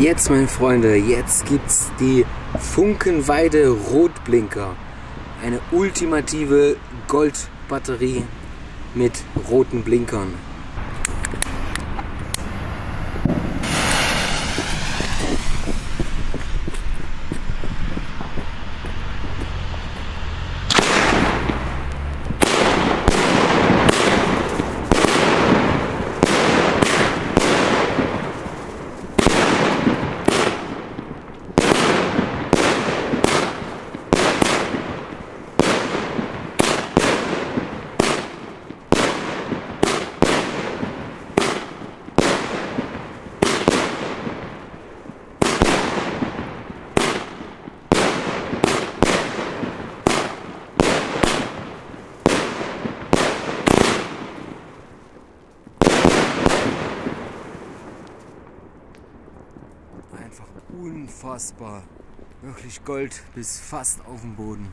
Jetzt, meine Freunde, jetzt gibt's die Funkenweide Rotblinker. Eine ultimative Goldbatterie mit roten Blinkern. Unfassbar. Wirklich Gold bis fast auf dem Boden.